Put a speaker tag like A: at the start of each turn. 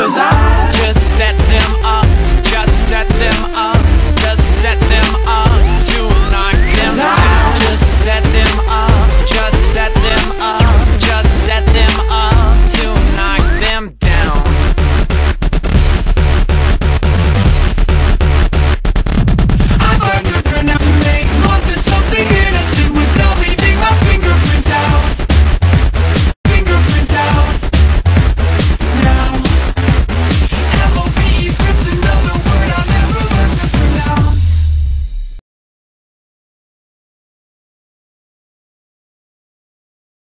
A: Cause I